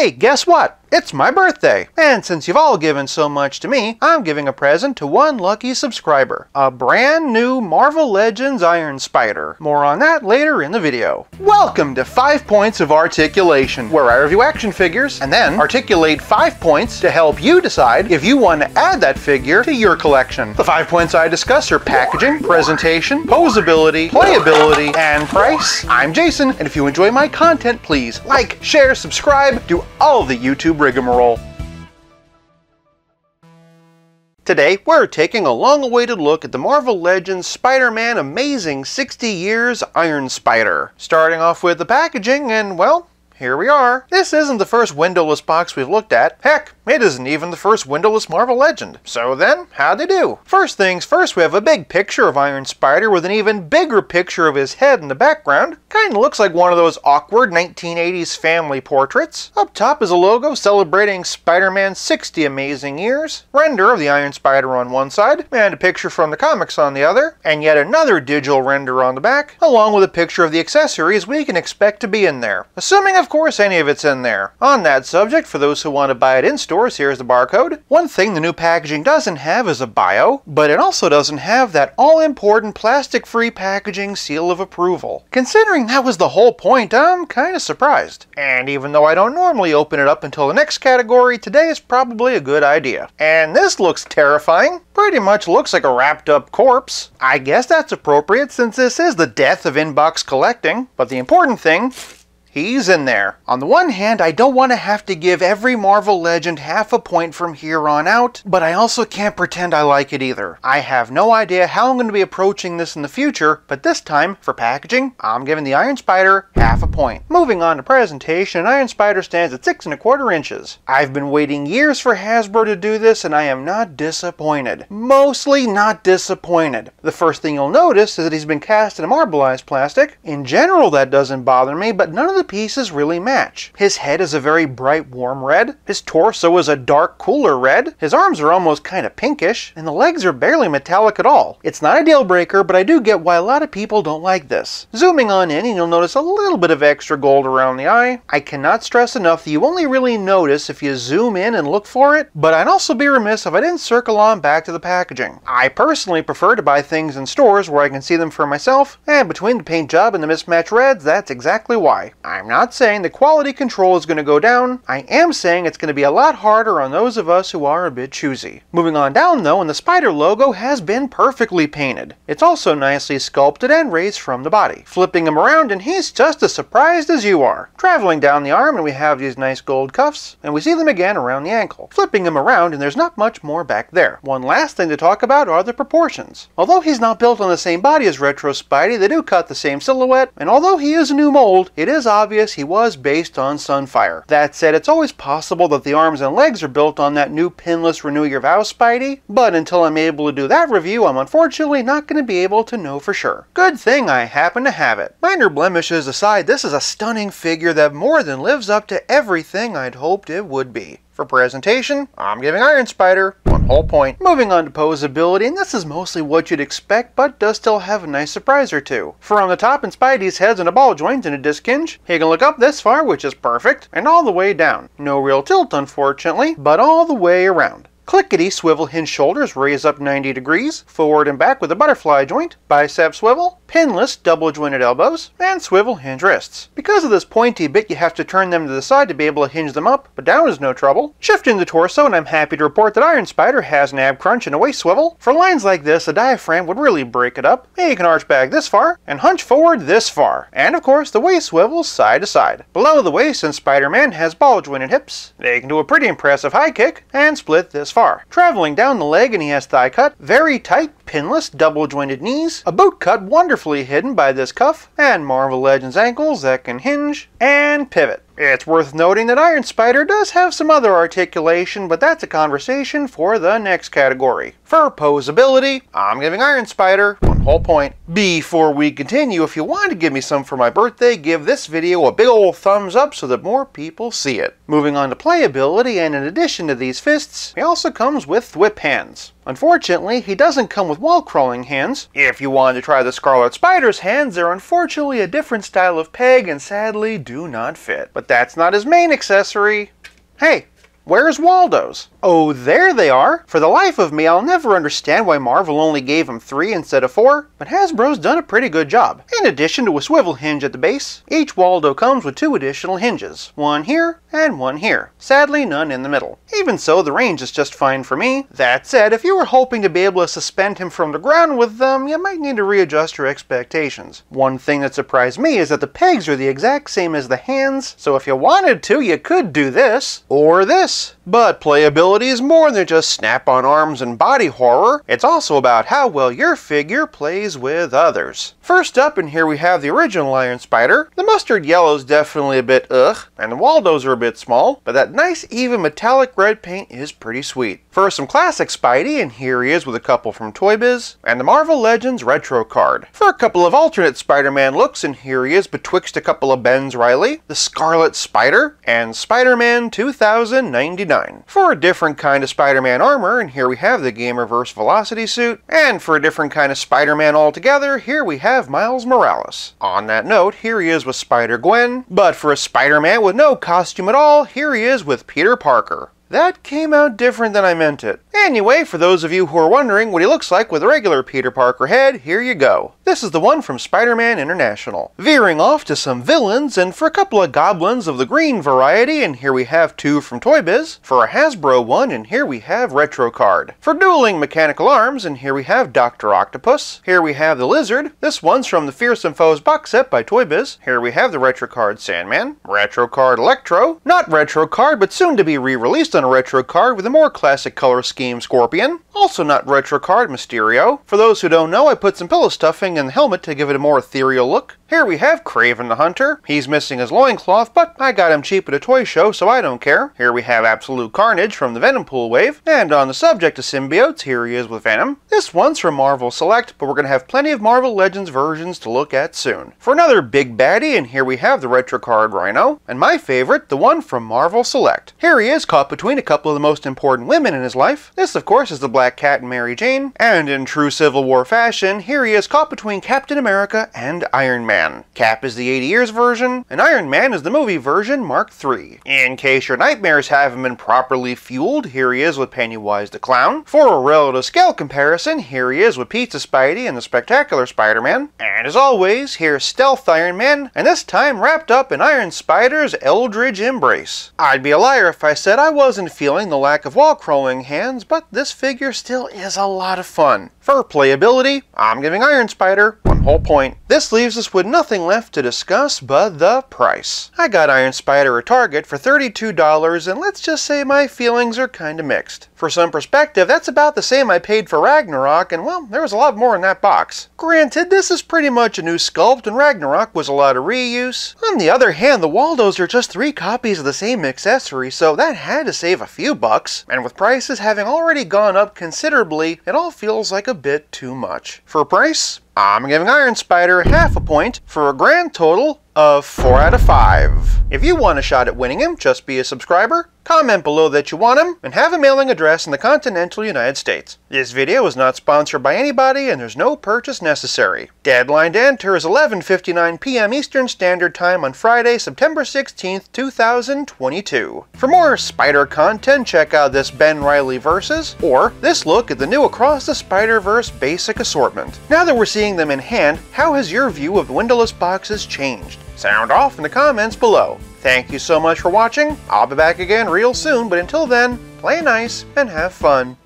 Hey, guess what? It's my birthday! And since you've all given so much to me, I'm giving a present to one lucky subscriber. A brand new Marvel Legends Iron Spider. More on that later in the video. Welcome to 5 Points of Articulation, where I review action figures and then articulate 5 points to help you decide if you want to add that figure to your collection. The 5 points I discuss are packaging, presentation, posability, playability, and price. I'm Jason, and if you enjoy my content, please like, share, subscribe, do all the YouTube rigmarole. Today, we're taking a long-awaited look at the Marvel Legends Spider-Man Amazing 60 Years Iron Spider. Starting off with the packaging, and well, here we are. This isn't the first windowless box we've looked at. Heck, it isn't even the first windowless Marvel Legend. So then, how'd they do? First things first, we have a big picture of Iron Spider with an even bigger picture of his head in the background. Kinda looks like one of those awkward 1980s family portraits. Up top is a logo celebrating Spider-Man's 60 amazing years. Render of the Iron Spider on one side, and a picture from the comics on the other, and yet another digital render on the back, along with a picture of the accessories we can expect to be in there. Assuming, of course, any of it's in there. On that subject, for those who want to buy it in stores, here's the barcode. One thing the new packaging doesn't have is a bio, but it also doesn't have that all-important plastic-free packaging seal of approval. Considering that was the whole point, I'm kinda surprised. And even though I don't normally open it up until the next category, today is probably a good idea. And this looks terrifying. Pretty much looks like a wrapped up corpse. I guess that's appropriate since this is the death of inbox collecting. But the important thing He's in there. On the one hand, I don't want to have to give every Marvel Legend half a point from here on out, but I also can't pretend I like it either. I have no idea how I'm going to be approaching this in the future, but this time, for packaging, I'm giving the Iron Spider half a point. Moving on to presentation, Iron Spider stands at six and a quarter inches. I've been waiting years for Hasbro to do this, and I am not disappointed. Mostly not disappointed. The first thing you'll notice is that he's been cast in a marbleized plastic. In general, that doesn't bother me, but none of the the pieces really match. His head is a very bright warm red, his torso is a dark cooler red, his arms are almost kind of pinkish, and the legs are barely metallic at all. It's not a deal breaker, but I do get why a lot of people don't like this. Zooming on in, and you'll notice a little bit of extra gold around the eye. I cannot stress enough that you only really notice if you zoom in and look for it, but I'd also be remiss if I didn't circle on back to the packaging. I personally prefer to buy things in stores where I can see them for myself, and between the paint job and the mismatched reds, that's exactly why. I'm not saying the quality control is going to go down. I am saying it's going to be a lot harder on those of us who are a bit choosy. Moving on down though, and the spider logo has been perfectly painted. It's also nicely sculpted and raised from the body. Flipping him around and he's just as surprised as you are. Traveling down the arm and we have these nice gold cuffs, and we see them again around the ankle. Flipping him around and there's not much more back there. One last thing to talk about are the proportions. Although he's not built on the same body as Retro Spidey, they do cut the same silhouette, and although he is a new mold, it is obvious he was based on Sunfire. That said, it's always possible that the arms and legs are built on that new pinless Renew Your Vows Spidey, but until I'm able to do that review, I'm unfortunately not going to be able to know for sure. Good thing I happen to have it. Minor blemishes aside, this is a stunning figure that more than lives up to everything I'd hoped it would be. For presentation, I'm giving Iron Spider whole point. Moving on to posability, and this is mostly what you'd expect, but does still have a nice surprise or two. For on the top in Spidey's head's in a ball joint and a disc hinge. He can look up this far, which is perfect, and all the way down. No real tilt, unfortunately, but all the way around. Clickety swivel hinge shoulders raise up 90 degrees, forward and back with a butterfly joint, bicep swivel, pinless double jointed elbows, and swivel hinge wrists. Because of this pointy bit, you have to turn them to the side to be able to hinge them up, but down is no trouble. Shifting the torso, and I'm happy to report that Iron Spider has an ab crunch and a waist swivel. For lines like this, a diaphragm would really break it up. You can arch back this far, and hunch forward this far. And of course, the waist swivels side to side. Below the waist, and Spider-Man has ball jointed hips. They can do a pretty impressive high kick, and split this far. Traveling down the leg, and he has thigh cut, very tight, pinless, double jointed knees, a boot cut wonderfully hidden by this cuff, and Marvel Legends ankles that can hinge and pivot. It's worth noting that Iron Spider does have some other articulation, but that's a conversation for the next category. For posability, I'm giving Iron Spider whole point. Before we continue, if you want to give me some for my birthday, give this video a big old thumbs up so that more people see it. Moving on to playability, and in addition to these fists, he also comes with whip hands. Unfortunately, he doesn't come with wall crawling hands. If you want to try the Scarlet Spider's hands, they're unfortunately a different style of peg and sadly do not fit. But that's not his main accessory. Hey, where's Waldo's? Oh, there they are! For the life of me, I'll never understand why Marvel only gave him three instead of four, but Hasbro's done a pretty good job. In addition to a swivel hinge at the base, each Waldo comes with two additional hinges, one here and one here. Sadly, none in the middle. Even so, the range is just fine for me. That said, if you were hoping to be able to suspend him from the ground with them, you might need to readjust your expectations. One thing that surprised me is that the pegs are the exact same as the hands, so if you wanted to, you could do this, or this. But playability is more than just snap-on arms and body horror. It's also about how well your figure plays with others. First up, in here we have the original Iron Spider. The mustard yellow is definitely a bit ugh, and the Waldos are a bit small, but that nice even metallic red paint is pretty sweet. First, some classic Spidey, and here he is with a couple from Toy Biz, and the Marvel Legends retro card. For a couple of alternate Spider-Man looks, and here he is betwixt a couple of Ben's Riley, the Scarlet Spider, and Spider-Man 2099. For a different kind of Spider-Man armor, and here we have the Gamerverse Velocity suit. And for a different kind of Spider-Man altogether, here we have Miles Morales. On that note, here he is with Spider-Gwen, but for a Spider-Man with no costume at all, here he is with Peter Parker. That came out different than I meant it. Anyway, for those of you who are wondering what he looks like with a regular Peter Parker head, here you go. This is the one from Spider-Man International. Veering off to some villains, and for a couple of goblins of the green variety, and here we have two from Toy Biz. For a Hasbro one, and here we have Retro Card. For dueling mechanical arms, and here we have Dr. Octopus. Here we have the Lizard. This one's from the Fearsome Foes box set by Toy Biz. Here we have the Retro Card Sandman. Retro Card Electro. Not Retro Card, but soon to be re-released on a retro card with a more classic color scheme Scorpion. Also not retro card Mysterio. For those who don't know, I put some pillow stuffing the helmet to give it a more ethereal look. Here we have Kraven the Hunter. He's missing his loincloth, but I got him cheap at a toy show, so I don't care. Here we have Absolute Carnage from the Venom Pool wave. And on the subject of symbiotes, here he is with Venom. This one's from Marvel Select, but we're going to have plenty of Marvel Legends versions to look at soon. For another big baddie, and here we have the Retro Card Rhino. And my favorite, the one from Marvel Select. Here he is caught between a couple of the most important women in his life. This, of course, is the Black Cat and Mary Jane. And in true Civil War fashion, here he is caught between Captain America and Iron Man. Cap is the 80 years version, and Iron Man is the movie version Mark III. In case your nightmares haven't been properly fueled, here he is with Pennywise the Clown. For a relative scale comparison, here he is with Pizza Spidey and the Spectacular Spider-Man. And as always, here's Stealth Iron Man, and this time wrapped up in Iron Spider's Eldritch Embrace. I'd be a liar if I said I wasn't feeling the lack of wall-crawling hands, but this figure still is a lot of fun. For playability, I'm giving Iron Spider one whole point. This leaves us with nothing left to discuss but the price. I got Iron Spider at Target for $32 and let's just say my feelings are kinda mixed. For some perspective, that's about the same I paid for Ragnarok and well, there was a lot more in that box. Granted, this is pretty much a new sculpt and Ragnarok was a lot of reuse. On the other hand, the Waldos are just three copies of the same accessory, so that had to save a few bucks. And with prices having already gone up considerably, it all feels like a bit too much. For price, I'm giving Iron Spider half a point for a grand total of 4 out of 5. If you want a shot at winning him, just be a subscriber, comment below that you want them, and have a mailing address in the continental United States. This video is not sponsored by anybody and there's no purchase necessary. Deadline to enter is 11.59 p.m. Eastern Standard Time on Friday, September 16th, 2022. For more Spider content, check out this Ben Riley Versus, or this look at the new Across the Spider-Verse basic assortment. Now that we're seeing them in hand, how has your view of windowless boxes changed? Sound off in the comments below. Thank you so much for watching. I'll be back again real soon, but until then, play nice and have fun.